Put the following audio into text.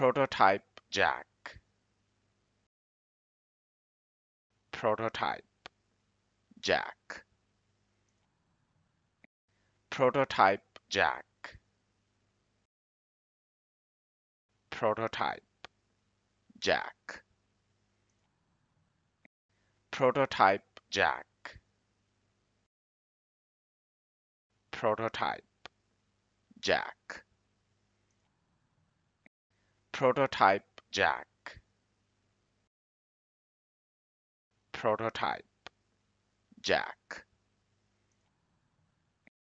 prototype jack. Prototype jack. Prototype jack. Prototype jack. Prototype jack. Prototype jack prototype jack. Prototype jack